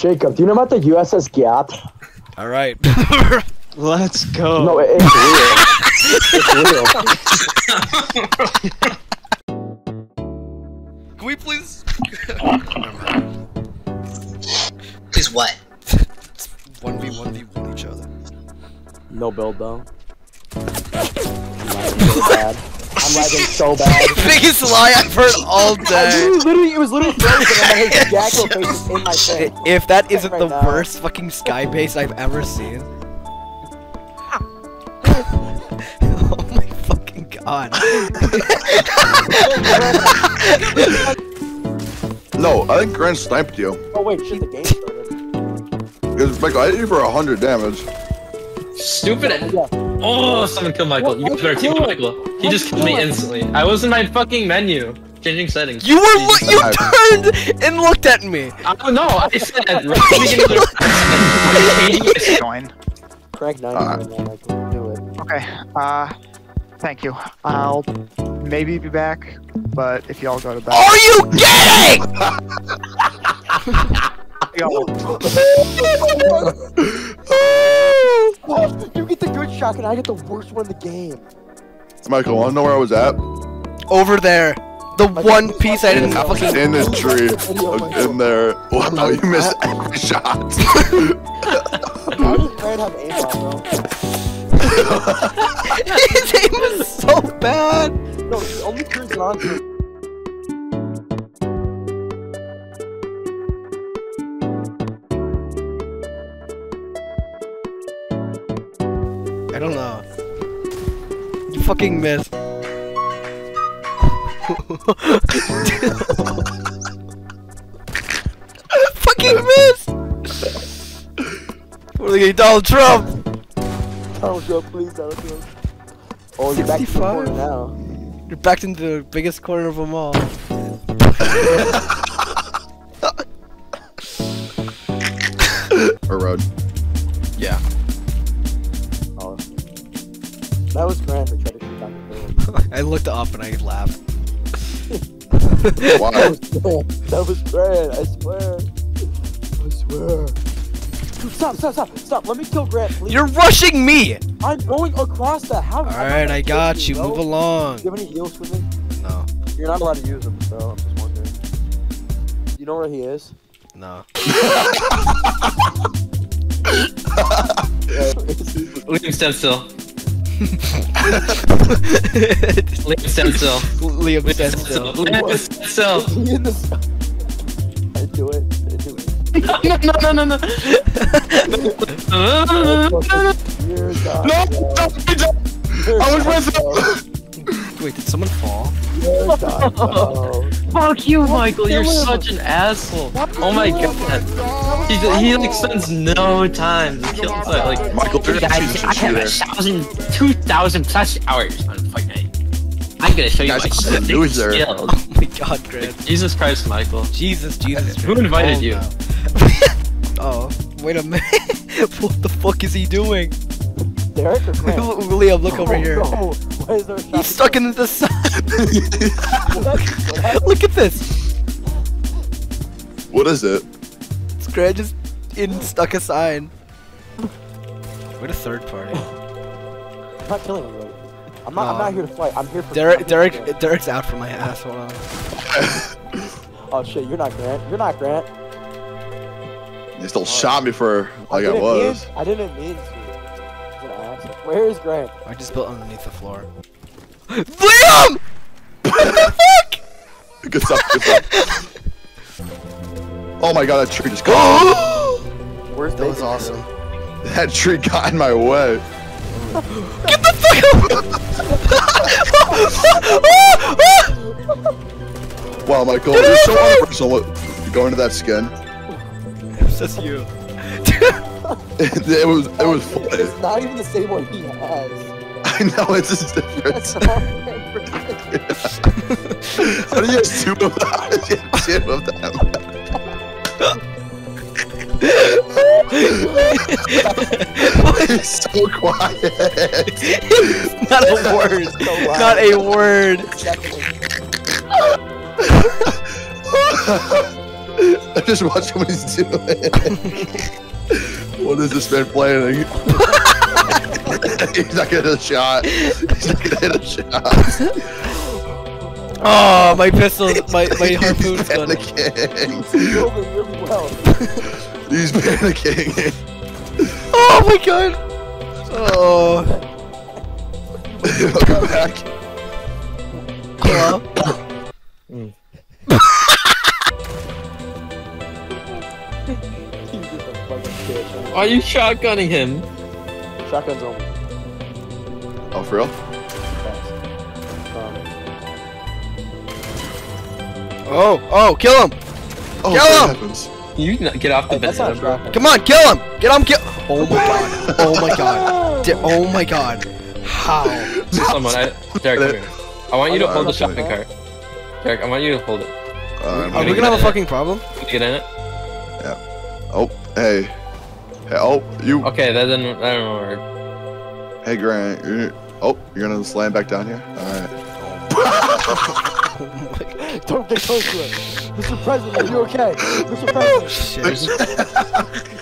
Jacob, do you know about the USS Gyat? All right. Let's go. No, it, it's real. it's real. Can we please? Please what? One v one v one each other. No build though. I'm lagging so bad. I'm lagging so bad. Biggest lie I've heard all day. literally, literally, it was literally frozen and then his jackal face is in my face. If that isn't Right the now. worst fucking sky base I've ever seen. oh my fucking god. No, I think Grant sniped you. Oh wait, shit, the game started. Because, Michael, I hit you for 100 damage. Stupid. Yeah. Oh, someone killed Michael. You better kill Michael. He just killed me instantly. I was in my fucking menu, changing settings. You were lo- you turned and looked at me. Oh no! I said right at the beginning of the Join. Crank 90 Uh. right I can do it. Okay. Uh, thank you. I'll maybe be back, but if y'all go to bed, Are you kidding? Yo, get the good shotgun, I get the worst one in the game. Michael, wanna know where I was at? Over there. The one piece I didn't fucking. In this tree. In there. Wow, you missed every shot. How does Grant have aimbot, His aim was so bad. No, he only turns on I don't know. You fucking missed. fucking missed. What are they getting Donald Trump? Donald Trump, please, Donald Trump. Oh, you're back to the corner now. You're backed into the biggest corner of them all. up and I laughed. Why? That was Grant. That was Grant, I swear. I swear. Dude, stop, stop, stop, stop. Let me kill Grant, please. You're rushing me! I'm going across the house. Alright, I got you. bro. Move along. Do you have any heals for me? No, You're not allowed to use them, so I'm just wondering. You know where he is? no. Liam, stand still. Liam, stand still. Liam stand still. Liam, stand still. Is he in the sky? I do it. I do it. No, no, no, no, no. You're God, No! bro. Don't! I was with him! Wait, did someone fall? You're God, bro. Fuck you, Michael. You're such an asshole. Oh my god. He, he like spends no time to kill himself. Like, Michael, you're guys, I have a thousand, two thousand plus hours on Fortnite. I'm gonna show you Guys, my I'm a sick loser. skills. Oh my god, Grant. Jesus Christ, Michael. Jesus, Jesus. Who Grant. invited Calm you? down. oh, wait a minute. what the fuck is he doing? Derek or Grant? Liam, look over Oh, here. no. Why is there a He's stuck in the sun. Look at this. What is it? This Grant just in stuck a sign. We're the third party. I'm not killing anybody. I'm not, I'm not um, here to fight. I'm here for Derek, I'm here Derek, for Derek's out for my ass. Hold on. Oh shit, you're not Grant. You're not Grant. You still shot me for like I didn't was. Mean, I didn't mean to. It's an accident. Where is Grant? I just built underneath the floor. Liam! What the fuck? Good stuff, good stuff. Oh my god, that tree just got Where's That was awesome. That tree got in my way. Get the fuck out! Wow, Michael, you're so unoriginal going to that skin. It's just you. it was it was funny. It's not even the same one he has. I know it's just different. That's all Grant forgets. How do you have two of them? How do you have two of them? He's so quiet. Not a word. So. Not a word. I'm just watching what he's doing. what is this man planning? he's not gonna hit a shot. He's not gonna hit a shot. Oh, my pistol, my my harpoon's gone. panicking. He's moving really well. He's panicking. Oh my god. Oh. Welcome back. Hello. He's just a fucking bitch. Why are you shotgunning him? Shotguns only. Oh, for real? Oh, oh, kill him. Oh, Kill that him! happens. You n- get off the hey, bed, Come on, kill him. Get him, kill. Oh my god. Oh my god. Di- oh my god. How? Someone, I, Derek, come here. I want you to hold the shopping cart. Derek, I want you to hold it. Uh, I'm Are we gonna- gonna have a fucking problem? Get in it? Yeah. Oh, hey. Hey, oh, you. Okay, that didn't, that didn't work. Hey, Grant. You're, oh, you're gonna slam back down here? Alright. Oh. Don't get close to him. Mr. President, are you okay? Mr. President.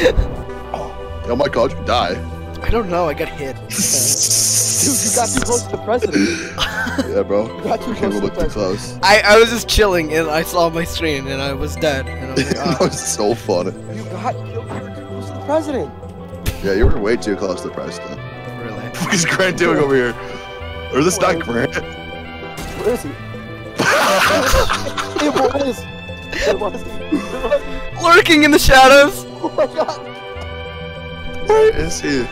Shit. Oh my god, you die. I don't know. I got hit. Dude, you got too close to the president. Yeah, bro. You got too close a to the too close. I I was just chilling and I saw my screen and I was dead and I was like, ah. that oh, was so funny. You got you were too close to the president. Yeah, you were way too close to the president. really? What is Grant doing over here? Or this not Grant? Where is he? it was. It was. It was. Lurking in the shadows. Oh my god. Where is he?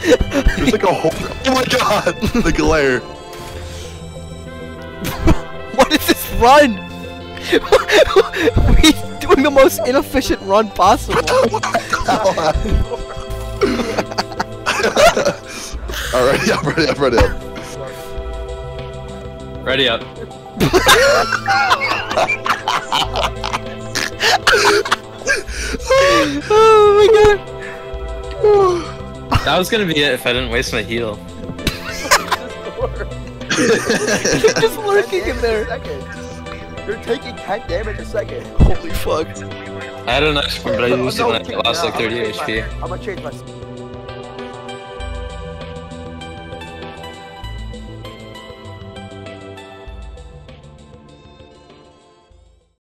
There's like a whole. Oh my god! The glare. What is this run? We're doing the most inefficient run possible. Alright, I'm ready, I'm ready. Ready up. That was gonna be it if I didn't waste my heal. You're just lurking in there. You're taking 10 damage a second. Holy fuck. I had an extra, but I used it No, when I lost like 30 I'm gonna change my- HP. I'm gonna change my